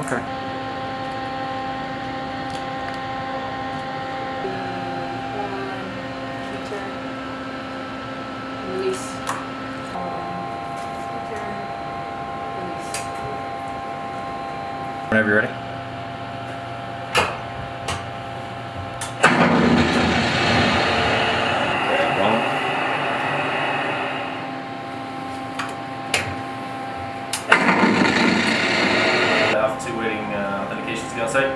Okay. Release. Release. Whenever you're ready. Alpha 2 waiting uh, authentication to be on site.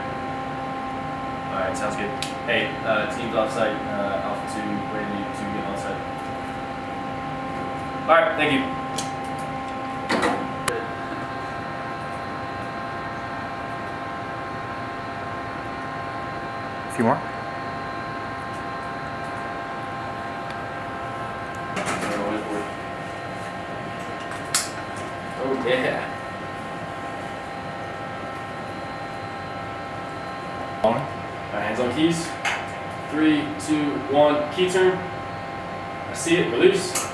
Alright, sounds good. Hey, uh, team's off site. Uh, Alpha 2 waiting to get on site. Alright, thank you. A few more. Oh, yeah. Alright, hands on keys. Three, two, one, key turn. I see it, release.